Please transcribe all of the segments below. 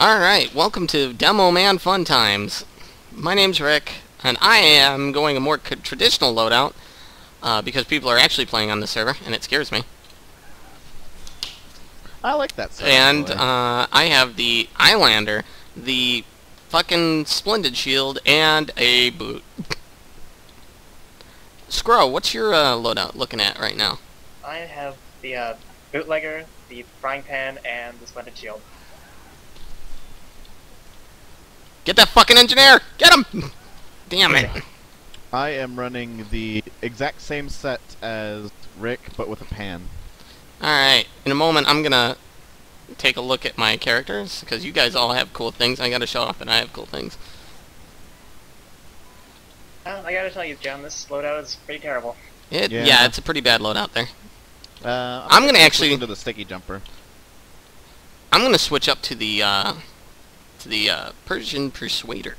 Alright, welcome to Demo Man Fun Times. My name's Rick, and I am going a more traditional loadout, uh, because people are actually playing on the server, and it scares me. I like that sound. And, by the way. uh, I have the Eyelander, the fucking Splendid Shield, and a boot. Scrow, what's your, uh, loadout looking at right now? I have the uh, bootlegger, the frying pan, and the splendid shield. Get that fucking engineer! Get him! Damn it. I am running the exact same set as Rick, but with a pan. Alright, in a moment I'm gonna take a look at my characters, because you guys all have cool things. I gotta show off that I have cool things. Uh, I gotta tell you, Jon, this loadout is pretty terrible. It, yeah. Yeah. it's a pretty bad loadout there. Uh, I'm gonna switch actually- into the sticky jumper. I'm gonna switch up to the, uh, to the, uh, Persian Persuader.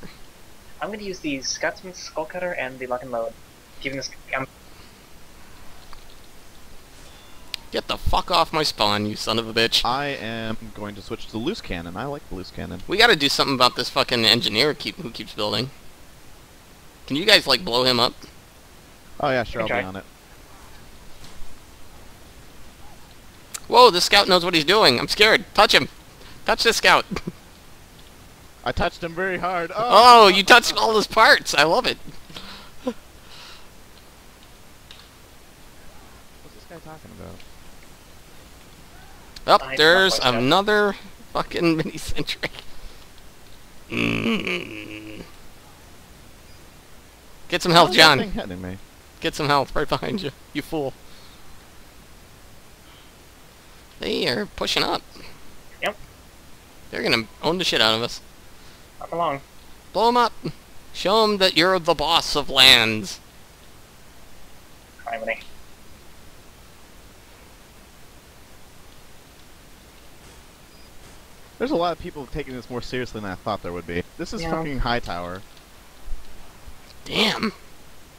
I'm gonna use the Scotsman Skull Cutter and the Loch-n-Load. Keeping this, I'm Get the fuck off my spawn, you son of a bitch. I am going to switch to the loose cannon. I like the loose cannon. We gotta do something about this fucking engineer keep, who keeps building. Can you guys, like, blow him up? Oh yeah, sure, I'll Okay. be on it. Whoa, the scout knows what he's doing. I'm scared. Touch him. Touch the scout. I touched him very hard. Oh, Oh, you touched all his parts. I love it. what's this guy talking about? Up I did not there's that. another fucking mini sentry. Mm. Get some health, Jon. thing hitting me? Get some health right behind you. You fool. They are pushing up. Yep. They're gonna own the shit out of us. Up along. Blow them up. Show them that you're the boss of lands. Criminy. There's a lot of people taking this more seriously than I thought there would be. This is Yeah. fucking Hightower. Damn.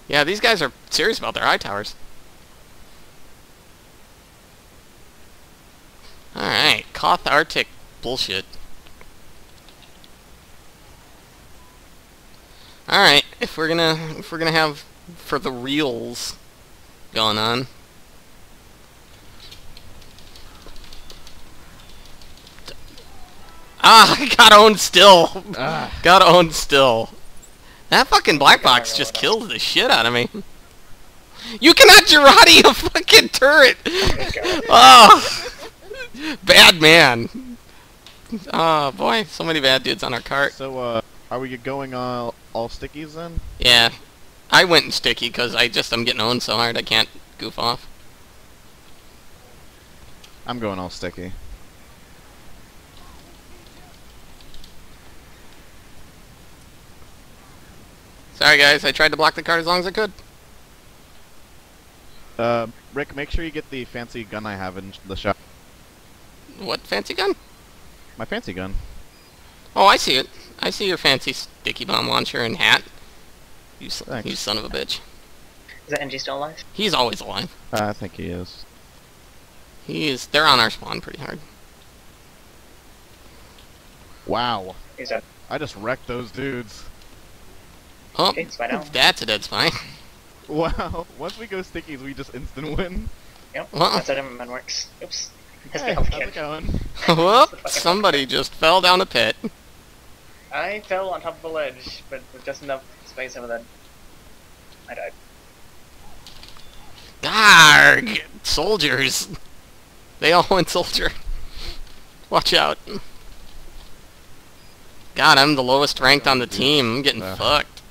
Yeah, these guys are serious about their high towers. Alright, Koth Arctic bullshit. Alright, if we're gonna if we're gonna have for the reels going on. Ah, got owned still. Ah, Got owned still. That fucking black box just killed the shit out of me. You cannot Jarate a fucking turret! Oh! Bad man. Oh boy, so many bad dudes on our cart. so uh, are we going all all stickies then? Yeah. I went in sticky because I just, I'm getting owned so hard I can't goof off. I'm going all sticky. Sorry guys, I tried to block the cart as long as I could. Uh, Rick, make sure you get the fancy gun I have in the shop. What fancy gun? My fancy gun. Oh, I see it. I see your fancy sticky bomb launcher and hat. You, Thanks. you son of a bitch. Is that NG still alive? He's always alive. Uh, I think he is. He's, they're on our spawn pretty hard. Wow. He's dead. I just wrecked those dudes. Oh, Okay, that's a dead spy. Wow. Once we go stickies, we just instant win. Yep, Well. that's how Demon works. Oops. Missed Hey, the health how's it going? Whoop! Somebody just fell down a pit. I fell on top of a ledge, but with just enough space over that. I died. Garg! Soldiers! They all went soldier. Watch out. God, I'm the lowest ranked on the team. I'm getting Uh. fucked.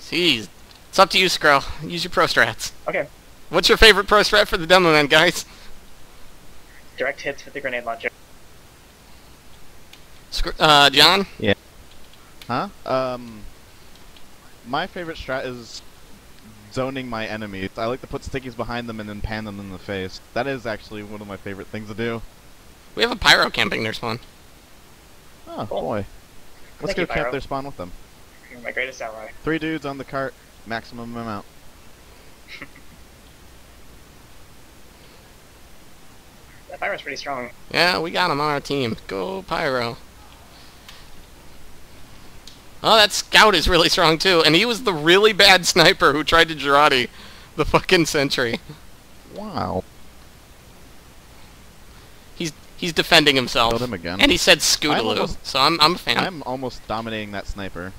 Jeez. It's up to you, Skrull. Use your pro strats. Okay, What's your favorite pro strat for the demo man, guys? direct hits with the grenade launcher. Skr- uh, Jon? Yeah. Huh? Um, my favorite strat is zoning my enemies. I like to put stickies behind them and then pan them in the face. That is actually one of my favorite things to do. We have a pyro camping their spawn. Oh Cool. boy. Let's Thank go you, camp Pyro. their spawn with them. You're my greatest ally. Three dudes on the cart, maximum amount. That fire's pretty strong. Yeah, we got him on our team. Go Pyro. Oh, that scout is really strong too, and he was the really bad sniper who tried to Jarate the fucking sentry. Wow. He's he's defending himself. Killed him again. And he said I'm Scootaloo, almost- so I'm I'm a fan. I'm almost dominating that sniper.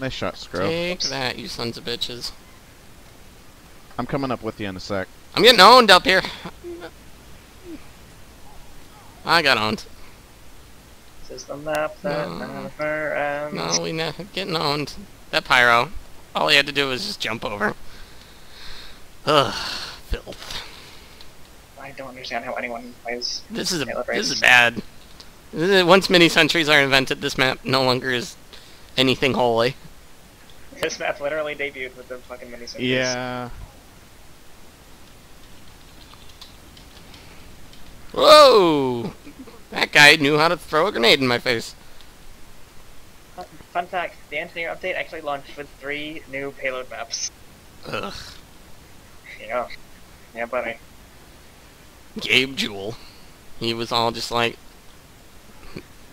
Nice shot, Scrub. Take that, you sons of bitches. I'm coming up with you in a sec. I'm getting owned up here. I got owned. This is the map that No. never ends. No, we ne getting owned. That pyro. All he had to do was just jump over. Ugh, filth. I don't understand how anyone plays. This is a, this is bad. This is- Once mini sentries are invented, this map no longer is anything holy. This map literally debuted with the fucking mini sentries. Yeah. Whoa! That guy knew how to throw a grenade in my face. Fun, fun fact: the engineer update actually launched with three new payload maps. Ugh. Yeah, yeah, buddy. Gabe Newell. He was all just like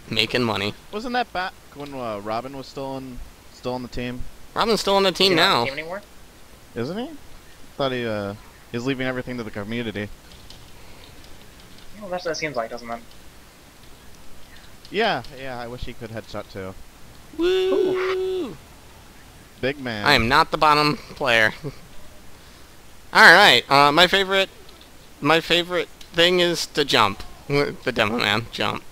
making money. Wasn't that back when uh, Robin was still on, still on the team? Robin's still on the team He's now. the Team? Isn't he? Thought he uh, he's leaving everything to the community. Well, that's what it seems like, doesn't it? Yeah, yeah. I wish he could headshot too. Woo! Big man. I am not the bottom player. All right, uh, my favorite, my favorite thing is to jump. The demo man jump.